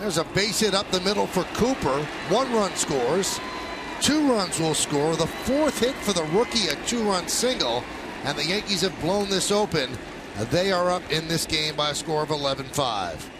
There's a base hit up the middle for Cooper. One run scores. Two runs will score. The fourth hit for the rookie, a two run single. And the Yankees have blown this open. They are up in this game by a score of 11 5.